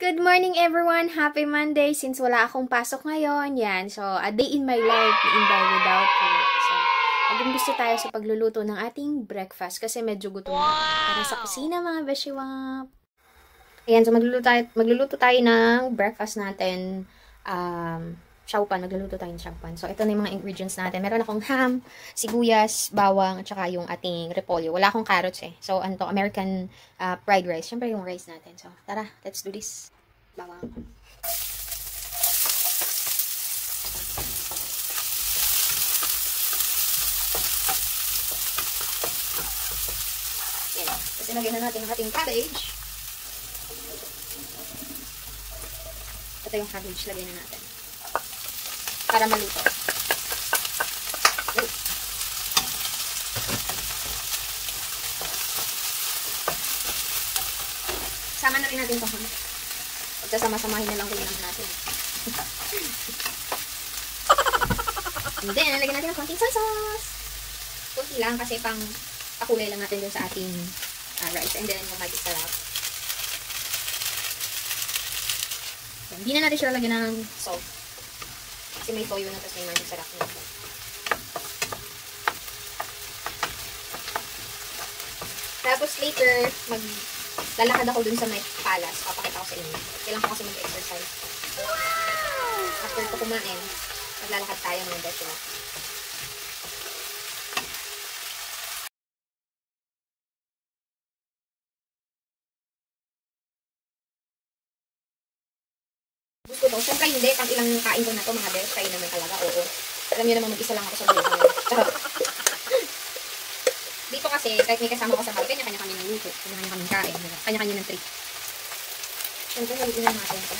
Good morning everyone! Happy Monday! Since wala akong pasok ngayon, yan. So, a day in my life ni Inday without work. So, mag-gusto tayo sa pagluluto ng ating breakfast kasi medyo gutom na. Para sa kusina mga beshiwap! Ayan, so magluluto tayo, magluluto tayo ng breakfast natin. Um, shawpan, magluluto tayo ng shawpan. So, ito na yung mga ingredients natin. Meron akong ham, sibuyas, bawang, at saka yung ating repolyo. Wala akong carrots eh. So, ano to, American uh, fried rice. Siyempre yung rice natin. So, tara, let's do this. Bawang. Yan. Tapos ilagay na natin ang ating cabbage. Ito yung cabbage, lagay na natin para maluto. Sama na rin natin ito. Pagkasama-samahin na lang rin natin. And then, lagyan natin ng konting soy sauce. Kunti lang kasi pang pakulay lang natin dun sa ating uh, rice. And then, yung magis sarap. Hindi na natin siya lagyan ng salt. Kasi may toyo na, tapos may magic sarap na. Tapos later, mag lalakad ako dun sa may palace. Papakita ko sa inyo. Kailangan ko kasi mag-exercise. Wow! After ko kumain, maglalakad tayo ng vegetable. Ko. Siyempre hindi, pang ilang kain ko na to mga best, kayo naman talaga, oo. Alam niyo naman mag-isa lang ako sa buhay. Dito kasi, kahit may kasama ko sa bahay, kanya-kanya kami ng luto, kanya-kanya kami kain, kanya-kanya ng treat. Siyempre, haluin na natin ito.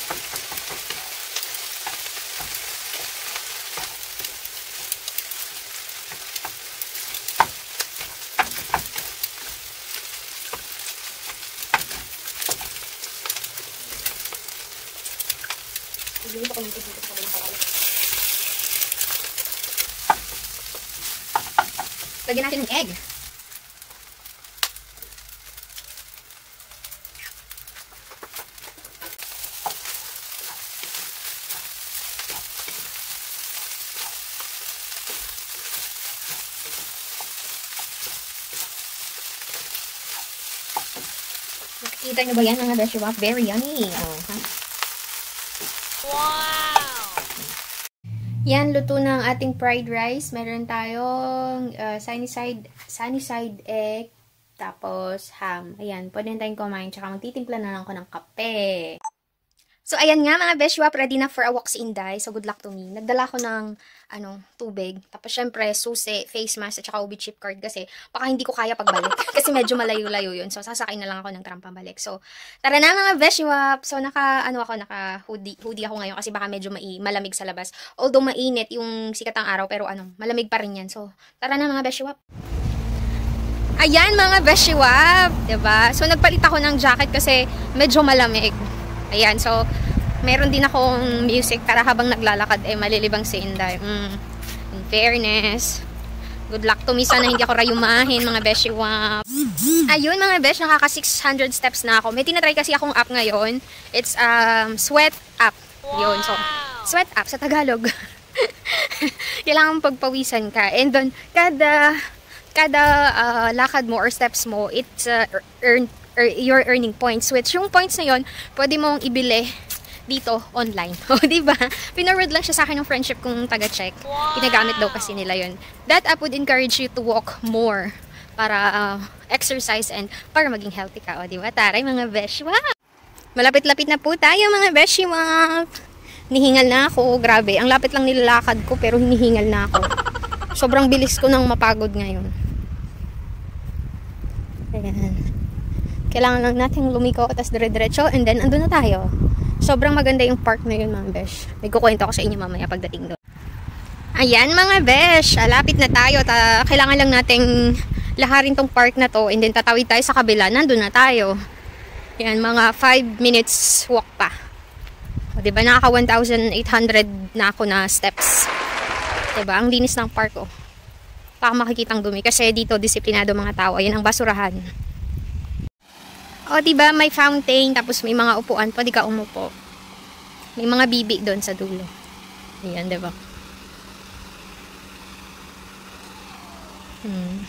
Nagluluto ko ng tubig sa kabilang kawali. Lagyan natin ng egg. Nakikita nyo ba yan mga beshi Very yummy. Oh, ha? Wow! Yan, luto ng ating fried rice. Meron tayong uh, sunny side, sunny side egg, tapos ham. Ayan, pwede tayong kumain. Tsaka magtitimpla na lang ko ng kape. So, ayan nga mga beshwap, ready na for a walk si Inday. So, good luck to me. Nagdala ko ng, ano, tubig. Tapos, syempre, susi, face mask, at saka ubi chip card kasi baka hindi ko kaya pagbalik. kasi medyo malayo-layo yun. So, sasakay na lang ako ng tram pabalik. So, tara na mga beshwap. So, naka, ano ako, naka hoodie, hoodie ako ngayon kasi baka medyo mai, malamig sa labas. Although, mainit yung sikat ng araw, pero ano, malamig pa rin yan. So, tara na mga beshwap. Ayan mga beshiwap, 'di ba? So nagpalit ako ng jacket kasi medyo malamig. Ayan, so, meron din akong music para habang naglalakad, eh, malilibang si Inday. Mm, in fairness, good luck to me. Sana hindi ako rayumahin, mga beshi wap. Ayun, mga besh, nakaka 600 steps na ako. May tinatry kasi akong app ngayon. It's, um, sweat app. Yun, so, sweat app sa Tagalog. Kailangan pagpawisan ka. And then, kada, kada uh, lakad mo or steps mo, it's uh, earned or your earning points. Which yung points na yon pwede mong ibili dito online. O, di ba? Pinarod lang siya sa akin ng friendship kung taga-check. Wow. Ginagamit daw kasi nila yon That app would encourage you to walk more para uh, exercise and para maging healthy ka. O, di ba? Taray mga besh. Wow! Malapit-lapit na po tayo mga beshi. Wow! Nihingal na ako. Grabe. Ang lapit lang nilalakad ko pero hinihingal na ako. Sobrang bilis ko nang mapagod ngayon. Ayan. Kailangan lang natin lumiko tapos dire-diretso and then andun na tayo. Sobrang maganda yung park na yun mga besh. May kukwento ko sa inyo mamaya pagdating doon. Ayan mga besh, alapit na tayo. Ta kailangan lang nating laharin tong park na to and then tatawid tayo sa kabila. Nandun na tayo. Yan, mga 5 minutes walk pa. O, diba, nakaka 1,800 na ako na steps. Diba, ang linis ng park, oh. Baka makikitang dumi. Kasi dito, disiplinado mga tao. Ayan ang basurahan. O, diba, may fountain, tapos may mga upuan. Pwede ka umupo. May mga bibi doon sa dulo. Ayan, diba? Hmm.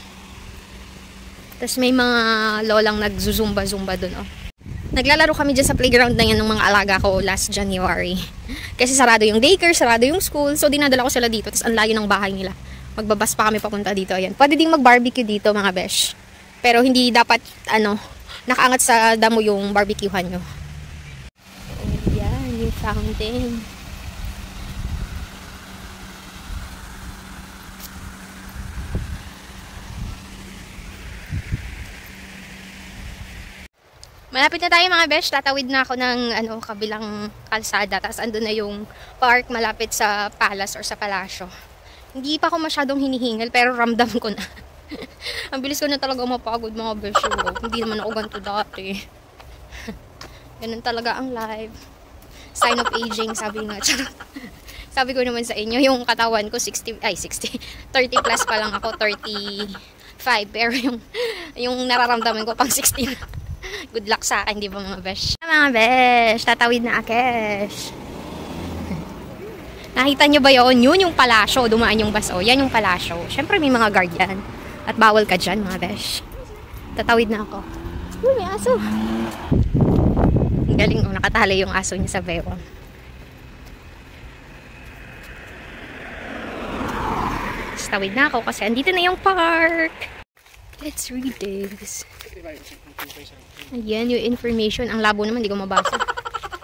Tapos may mga lolang nagzuzumba-zumba doon, oh. Naglalaro kami dyan sa playground na yan ng mga alaga ko last January. Kasi sarado yung daycare, sarado yung school. So, dinadala ko sila dito. Tapos, ang layo ng bahay nila. Magbabas pa kami papunta dito. Ayan. Pwede ding mag-barbecue dito, mga besh. Pero, hindi dapat, ano, nakaangat sa damo yung barbecuehan nyo. Ayan, yung fountain. Malapit na tayo mga besh. Tatawid na ako ng ano, kabilang kalsada. Tapos andun na yung park malapit sa palace or sa palasyo. Hindi pa ako masyadong hinihingal pero ramdam ko na. Ang bilis ko na talaga mapagod mga besh. Oh. Hindi naman ako ganito dati. Ganun talaga ang life. Sign of aging, sabi nga. sabi ko naman sa inyo, yung katawan ko 60, ay 60, 30 plus pa lang ako, 35. Pero yung, yung nararamdaman ko pang 16 Good luck sa akin, di ba mga besh? Mga besh, tatawid na Akesh. Nakita nyo ba yon Yun yung palasyo. Dumaan yung baso. Yan yung palasyo. Siyempre may mga guard yan. At bawal ka dyan, mga besh. Tatawid na ako. Uy, may aso. Ang galing. Oh, nakatali yung aso niya sa bewang. Tawid na ako kasi andito na yung park. Let's read this. Ayan, yung information. Ang labo naman, hindi ko mabasa.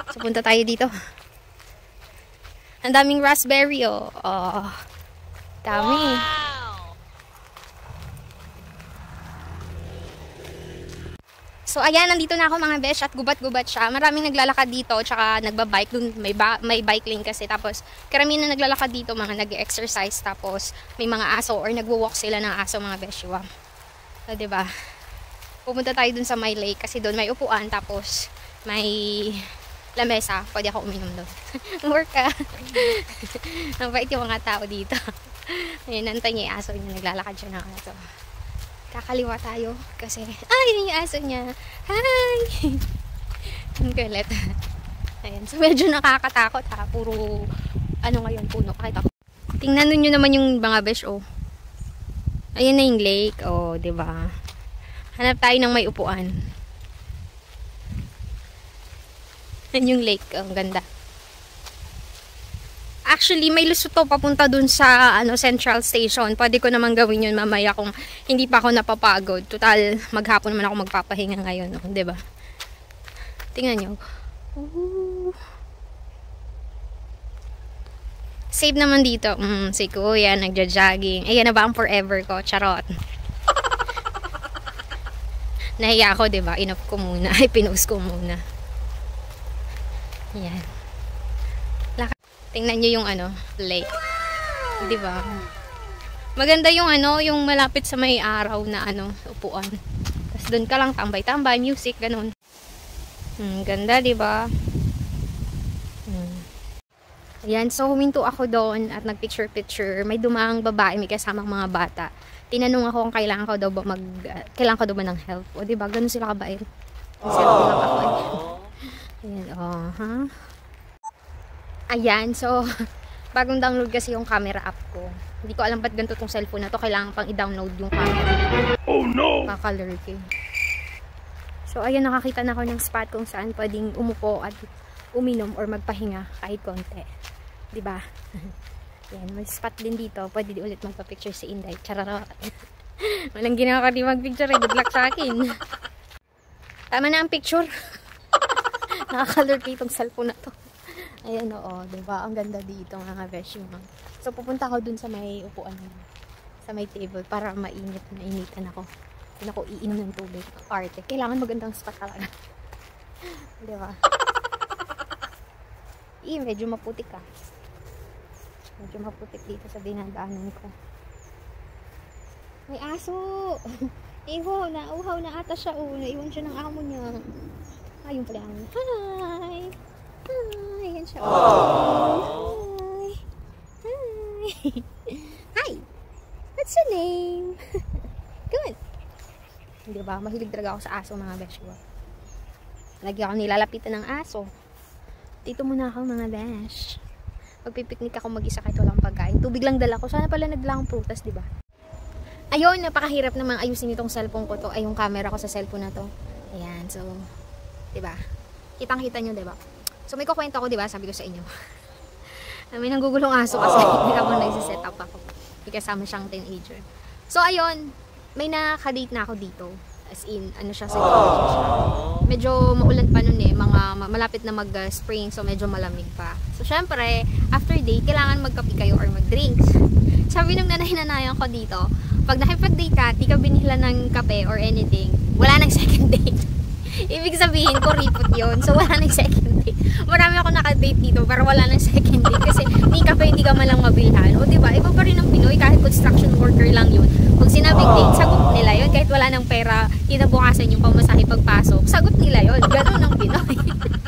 So, punta tayo dito. Ang daming raspberry, oh. Oh. Dami. So, ayan, nandito na ako mga besh at gubat-gubat siya. Maraming naglalakad dito, tsaka nagbabike. Dun may, ba may bike lane kasi. Tapos, karamihan na naglalakad dito, mga nag-exercise. Tapos, may mga aso or nagwo-walk sila ng aso, mga besh. Wow. So, diba? pumunta tayo dun sa my lake kasi doon may upuan tapos may lamesa. Pwede ako uminom doon. Work ka. Ang yung mga tao dito. Ayun, nantay niya yung aso niya. Naglalakad siya ng aso. Kakaliwa tayo kasi, ay, yun yung aso niya. Hi! Ang kulit. Ayan. So, medyo nakakatakot ha. Puro, ano ngayon, puno. Kahit ako. Tingnan nyo naman yung mga besh, oh. Ayan na yung lake, oh, ba diba? Hanap tayo ng may upuan. Yan yung lake. Ang ganda. Actually, may lusot to papunta dun sa ano, Central Station. Pwede ko naman gawin yun mamaya kung hindi pa ako napapagod. Total, maghapon naman ako magpapahinga ngayon. No? ba? Diba? Tingnan nyo. Ooh. Save naman dito. Mm, si Kuya, nagja-jogging. Ayan na ba ang forever ko? Charot nahiya ako, 'di ba? Enough ko muna. Ay pinost ko muna. Yan. Tingnan niyo yung ano, lake. 'Di ba? Maganda yung ano, yung malapit sa may araw na ano, upuan. Tapos doon ka lang tambay-tambay, music, ganun. Hmm, ganda, 'di ba? Hmm. Ayan, so huminto ako doon at nagpicture-picture. May dumaang babae, may kasamang mga bata tinanong ako kung kailangan ko daw ba mag uh, kailangan ko daw ba ng help. O di ba? Ganun sila kabait. Kasi ako. Eh. Ayan, oh? Huh? Ayan, so bagong download kasi yung camera app ko. Hindi ko alam ba't ganito tong cellphone na to. Kailangan pang i-download yung camera. Oh no! Kakalurking. So, ayan, nakakita na ako ng spot kung saan pwedeng umupo at uminom or magpahinga kahit konti. Diba? Yan, may spot din dito. Pwede di ulit magpa-picture si Inday. Chararot. Walang ginawa ka di mag-picture eh. Good luck sa akin. Tama na ang picture. Nakakalor itong cellphone na to. Ayan oo, diba? Ang ganda dito mga beshi mo. So pupunta ako dun sa may upuan sa may table para mainit na initan ako. Kung ako iinom ng tubig. Arte. Kailangan magandang spot talaga. diba? Eh, medyo maputik ka. Ah. Medyo maputik dito sa dinadaanan ko. May aso! Iho, nauhaw na ata siya. Oh, naiwan siya ng amo niya. Ayun pala ang Hi! Hi! Yan siya. Hi! Hi! What's your name? On! Hindi ba? Mahilig talaga ako sa aso mga beshi. Lagi ako nilalapitan ng aso. Dito muna ako mga besh. Magpipiknik ako mag-isa kahit walang pagkain. Tubig lang dala ko. Sana pala nagdala akong prutas, di ba? Ayun, napakahirap namang ayusin itong cellphone ko to. Ay, yung camera ko sa cellphone na to. Ayan, so, di ba? Kitang-kita nyo, di ba? So, may kukwento ako, di ba? Sabi ko sa inyo. may nanggugulong aso kasi habang nagsiset up ako. May kasama siyang teenager. So, ayun, may nakaka-date na ako dito. As in, ano siya, sa siya. Medyo maulan pa nun eh, mga malapit na mag-spring, so medyo malamig pa. So, syempre, after date, kailangan magkape kayo or mag-drinks. Sabi nung nanay-nanayan ko dito, pag nakipag-date ka, di ka binihla ng kape or anything, wala nang second date. Ibig sabihin ko, ripot yun. So, wala nang second date. Marami ako naka-date dito, pero wala nang second date. Kasi, hindi kape, hindi ka malang mabilhan. O, diba? Iba pa rin ang Pinoy, kahit construction worker lang yun. Pag sinabing date, sagot nila yun. Kahit wala nang pera, kinabukasan yung pamasahe pagpasok, sagot nila yun. Ganun ang Pinoy.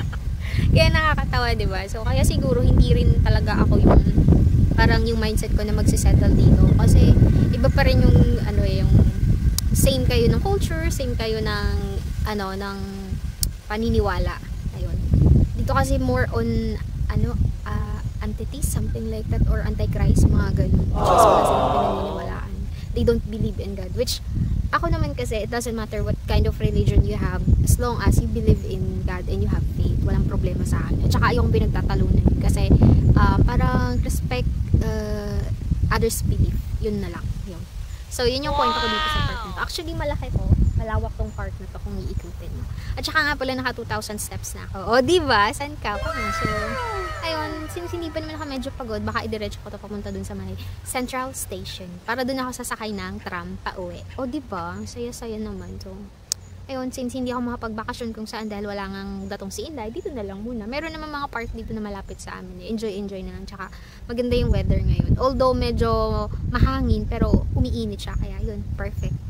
kaya nakakatawa, diba? So, kaya siguro, hindi rin talaga ako yung parang yung mindset ko na magsisettle dito. Kasi, iba pa rin yung, ano eh, yung same kayo ng culture, same kayo ng, ano, ng paniniwala. Ayun. Dito kasi more on, ano, uh, entities, something like that, or antichrist, mga ganun. Which is wala silang pinaniniwalaan. They don't believe in God. Which, ako naman kasi, it doesn't matter what kind of religion you have, as long as you believe in God and you have faith, walang problema sa akin. At saka ayokong pinagtatalunan. Kasi, uh, parang respect uh, others belief. Yun na lang. Yun. So, yun yung point ko dito sa to. Actually, malaki to. Malawak tong park na to kung iikutin mo. At saka nga pala, naka 2,000 steps na ako. O, diba? San ka? So, ayun, since hindi pa naman ako medyo pagod, baka idiretso ko to papunta dun sa may Central Station. Para dun ako sasakay ng tram pa uwi. O, diba? Saya-saya naman. So, ayun, since hindi ako makapagbakasyon kung saan dahil wala ngang datong si Inday, dito na lang muna. Meron naman mga park dito na malapit sa amin. Enjoy, enjoy na lang. Tsaka maganda yung weather ngayon. Although medyo mahangin, pero umiinit siya. Kaya yun, perfect.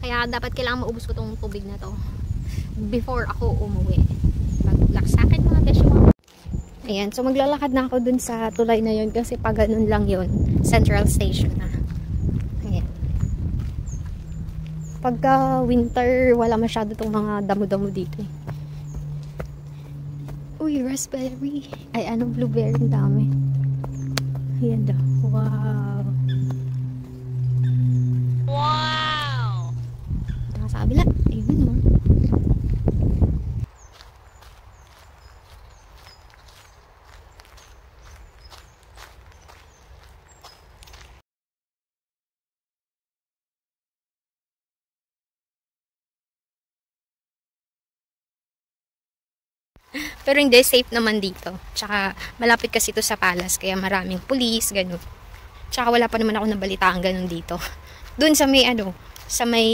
Kaya dapat kailangan maubos ko tong tubig na to before ako umuwi. Mag-lock sa akin mga beshi Ayan, so maglalakad na ako dun sa tulay na yun kasi pag ganun lang yun, Central Station na. pagka winter wala masyado tong mga damo-damo dito eh. uy raspberry ay anong blueberry ang dami ayan daw wow kabila ayun oh Pero hindi, safe naman dito. Tsaka, malapit kasi ito sa palace, kaya maraming pulis, ganun. Tsaka, wala pa naman ako nabalitaan ganun dito. Doon sa may, ano, sa may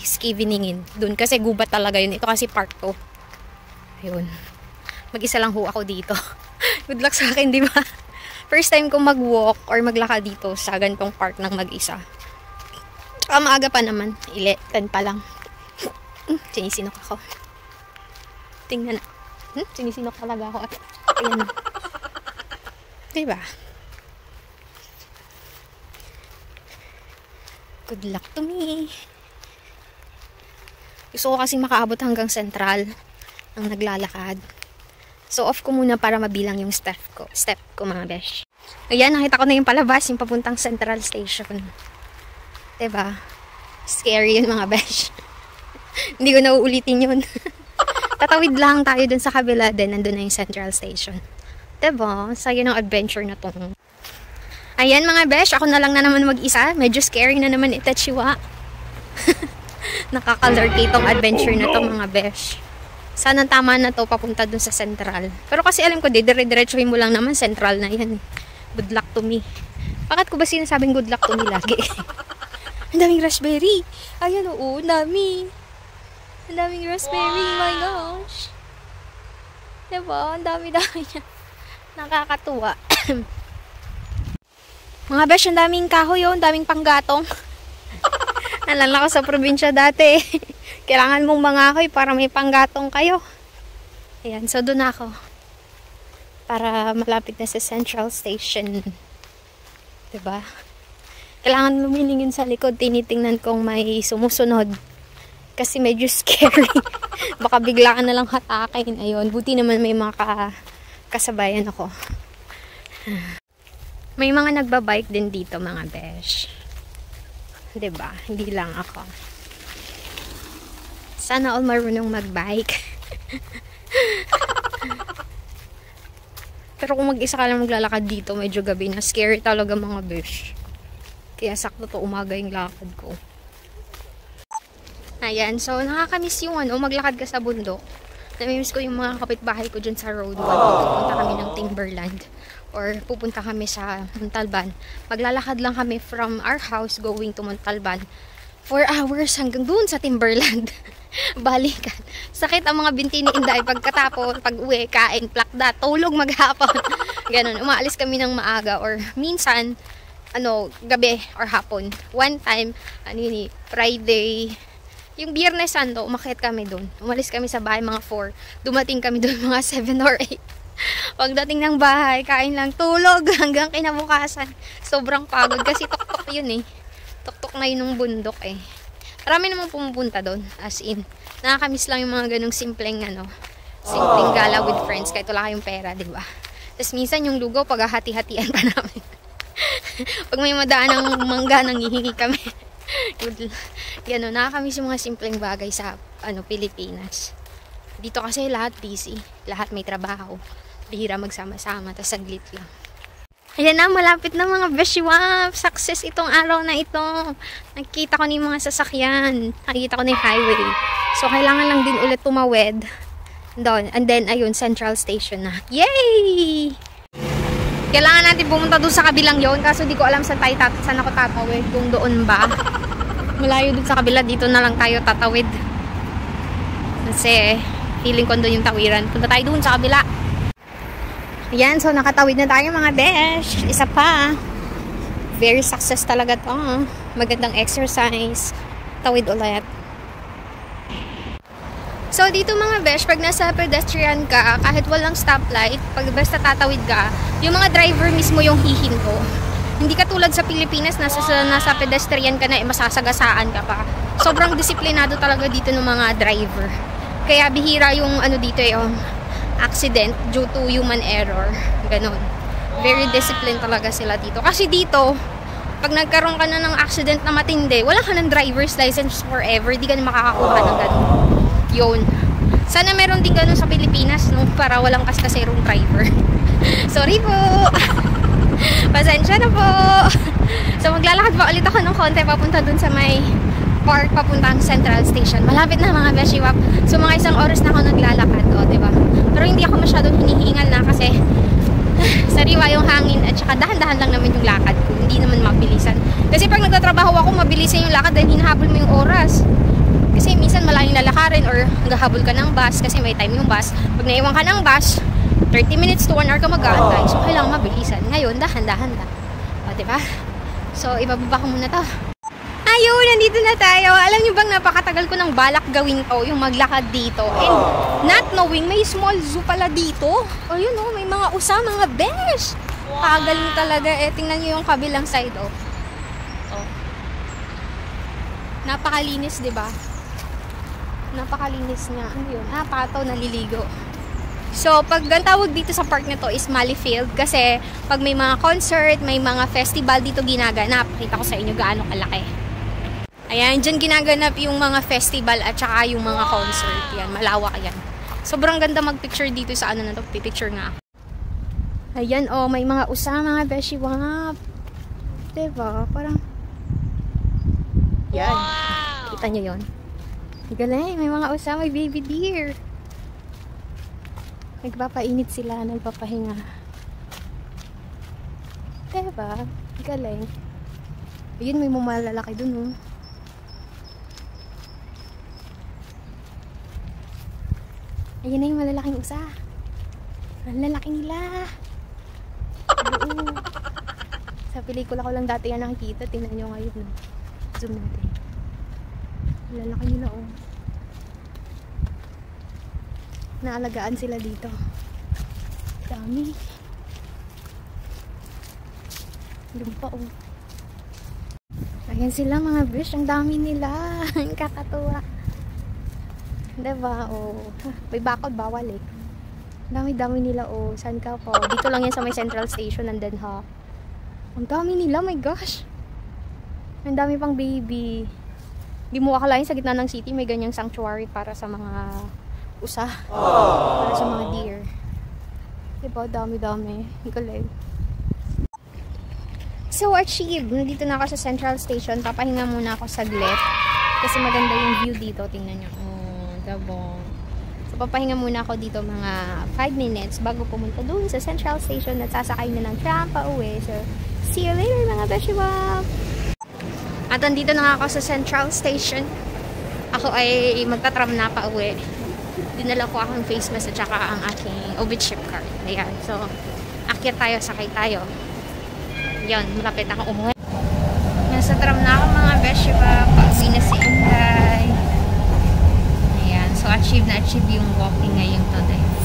skiviningin. Doon, kasi gubat talaga yun. Ito kasi park to. Ayun. Mag-isa lang ho ako dito. Good luck sa akin, di ba? First time ko mag-walk or maglakad dito sa gantong park ng mag-isa. Tsaka maaga pa naman. Ile, 10 pa lang. Sinisinok ako. Tingnan na. Hmm? Sinisinok talaga ako. Ayan. Diba? Good luck to me. Gusto ko kasi makaabot hanggang central ang naglalakad. So, off ko muna para mabilang yung step ko. Step ko, mga besh. Ayan, nakita ko na yung palabas, yung papuntang central station. Diba? Scary yun, mga besh. Hindi ko na uulitin yun. Tatawid lang tayo dun sa kabila din. Nandun na yung central station. Diba? Sayo ng adventure na tong. Ayan mga besh, ako na lang na naman mag-isa. Medyo scary na naman itachiwa. Nakakalurky itong adventure na to mga besh. Sana tama na to papunta dun sa central. Pero kasi alam ko, dire-diretsuhin mo lang naman central na yan. Good luck to me. Bakit ko ba sinasabing good luck to me lagi? Ang daming raspberry. Ayan oo, dami. Ang daming raspberry, wow. my gosh. Diba? Ang dami-dami niya. Nakakatuwa. Mga besh, ang daming kahoy. Ang daming panggatong. Nalala ko sa probinsya dati. Kailangan mong mangahoy para may panggatong kayo. Ayan, so doon ako. Para malapit na sa Central Station. Diba? Kailangan lumilingin sa likod. Tinitingnan kong may sumusunod kasi medyo scary. Baka bigla ka na lang hatakin. Ayun, buti naman may mga ka kasabayan ako. May mga nagbabike din dito mga besh. ba? Hindi lang ako. Sana all marunong magbike. Pero kung mag-isa ka lang maglalakad dito, medyo gabi na. Scary talaga mga besh. Kaya sakto to umaga yung lakad ko. Ayan, so nakakamiss yung ano, maglakad ka sa bundok. Namimiss ko yung mga kapitbahay ko dyan sa road 1. Pupunta kami ng Timberland or pupunta kami sa Montalban. Maglalakad lang kami from our house going to Montalban. 4 hours hanggang dun sa Timberland. Balikan. Sakit ang mga binti ni Inday pagkatapos, pag uwi, kain, plakda, tulog maghapon. Ganon. Umaalis kami ng maaga or minsan, ano, gabi or hapon. One time, ano yun eh, Friday, yung Biyernes Santo, umakyat kami doon. Umalis kami sa bahay mga 4. Dumating kami doon mga 7 or 8. Pagdating ng bahay, kain lang, tulog hanggang kinabukasan. Sobrang pagod kasi tuktok yun eh. Tuktok na yun ng bundok eh. Marami namang pumupunta doon. As in, nakakamiss lang yung mga ganong simpleng ano, simpleng gala with friends kahit wala kayong pera, di ba? Tapos minsan yung lugaw, paghahati-hatian pa namin. Pag may madaan ng mangga, nangihingi kami. Gano'n, nakakamiss yung mga simpleng bagay sa ano Pilipinas. Dito kasi lahat busy. Lahat may trabaho. Bihira magsama-sama, tapos saglit lang. Ayan na, malapit na mga beshiwap. Success itong araw na ito. Nakikita ko na yung mga sasakyan. Nakikita ko na yung highway. So, kailangan lang din ulit tumawid. Doon. And then, ayun, Central Station na. Yay! Kailangan natin pumunta doon sa kabilang yon Kaso di ko alam saan, tayo saan ako tatawid. Kung doon ba. Malayo doon sa kabila. Dito na lang tayo tatawid. Kasi, feeling ko doon yung tawiran. Punta tayo doon sa kabila. Ayan, so nakatawid na tayo mga besh. Isa pa. Very success talaga to. Magandang exercise. Tawid ulit. So, dito mga besh, pag nasa pedestrian ka, kahit walang stoplight, pag basta tatawid ka, yung mga driver mismo yung hihinto. Hindi ka tulad sa Pilipinas, nasa, nasa pedestrian ka na, eh, masasagasaan ka pa. Sobrang disiplinado talaga dito ng mga driver. Kaya bihira yung ano dito yung accident due to human error. Ganon. Very disciplined talaga sila dito. Kasi dito, pag nagkaroon ka na ng accident na matindi, wala ka ng driver's license forever. Di ka na makakakuha ng ganon. Yun. Sana meron din ganun sa Pilipinas, no? Para walang kaskaserong driver. Sorry po! Pasensya na po! so, maglalakad pa ulit ako ng konti papunta dun sa may park papuntang Central Station. Malapit na mga Beshiwap. So mga isang oras na ako naglalakad, o, oh, di ba? Pero hindi ako masyadong hinihingal na kasi sariwa yung hangin at saka dahan-dahan lang naman yung lakad. Hindi naman mabilisan. Kasi pag nagtatrabaho ako, mabilisan yung lakad dahil hinahabol mo yung oras. Kasi minsan malayong lalakarin or gahabol ka ng bus kasi may time yung bus. Pag naiwan ka ng bus, 30 minutes to 1 hour ka mag-aantay. So, kailangan mabilisan. Ngayon, dahan-dahan lang. O, diba? So, ibababa ko muna to. Ayun, nandito na tayo. Alam niyo bang napakatagal ko ng balak gawin to, yung maglakad dito. And not knowing, may small zoo pala dito. O yun oh, may mga usa, mga besh. Wow. Kagaling talaga. Eh, tingnan niyo yung kabilang side oh. oh. Napakalinis, di ba? Napakalinis niya. Ano yun? Ah, pataw, naliligo. So, pag ang tawag dito sa park na to is Mali Field kasi pag may mga concert, may mga festival dito ginaganap. Kita ko sa inyo gaano kalaki. Ayan, dyan ginaganap yung mga festival at saka yung mga concert. Yan, malawak yan. Sobrang ganda mag-picture dito sa ano na to. Picture nga. Ayan, oh, may mga usama, mga beshi wap. Diba? Parang, yan. Wow! Kita nyo yun? Galing, may mga usama, may baby deer. Nagpapainit sila, nagpapahinga. Diba? Galing. Ayun, may mumalalaki dun, oh. Ayan na yung malalaking usa. Ang lalaki nila. Oo. Sa pelikula ko lang dati yan nakikita. Tingnan nyo ngayon. No? Zoom natin. Ang lalaki nila oh. Naalagaan sila dito. Dami. Lumpa oh. Ayan sila mga bish. Ang dami nila. Ang kakatuwa. Diba? Oh. May bakod, bawal eh. Dami-dami nila, oh. Saan ka po? Dito lang yan sa may Central Station, nandun ha. Ang dami nila, my gosh. Ang dami pang baby. Hindi mo akalain sa gitna ng city, may ganyang sanctuary para sa mga usa. Aww. Para sa mga deer. Diba? Dami-dami. Galing. So, achieved. Nandito na ako sa Central Station. Papahinga muna ako saglit. Kasi maganda yung view dito. Tingnan nyo. Oh, dabong. So, papahinga muna ako dito mga 5 minutes bago pumunta dun sa Central Station at sasakay na ng tram pa uwi. So, see you later mga beshiwap! At andito na ako sa Central Station. Ako ay magta-tram na pa uwi. Dinala ko akong face mask at saka ang aking Obit chip card. Ayan. So, akyat tayo, sakay tayo. Yan, malapit ako umuwi. Nasa tram na ako mga beshiba. Pauwi na si Inday. Ayan. So, achieve na achieve yung walking ngayong today.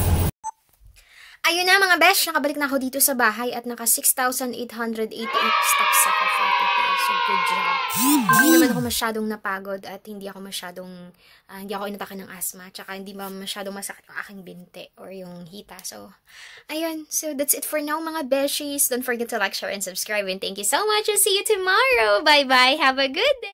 Ayun na mga besh, nakabalik na ako dito sa bahay at naka 6,888 steps ako for today. So, good job. Hindi naman ako masyadong napagod at hindi ako masyadong, uh, hindi ako inatake ng asthma. Tsaka hindi ba masyadong masakit yung aking binte or yung hita. So, ayun. So, that's it for now mga beshies. Don't forget to like, share, and subscribe. And thank you so much. And see you tomorrow. Bye-bye. Have a good day.